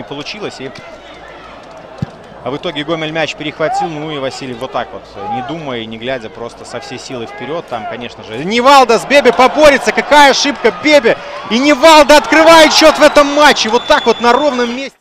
не получилось. И... А в итоге Гомель мяч перехватил, ну и Василий вот так вот, не думая не глядя, просто со всей силы вперед. Там, конечно же, Невалда с Беби поборется. Какая ошибка Беби. И Невалда открывает счет в этом матче. Вот так вот на ровном месте.